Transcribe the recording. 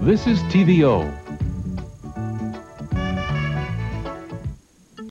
This is TVO,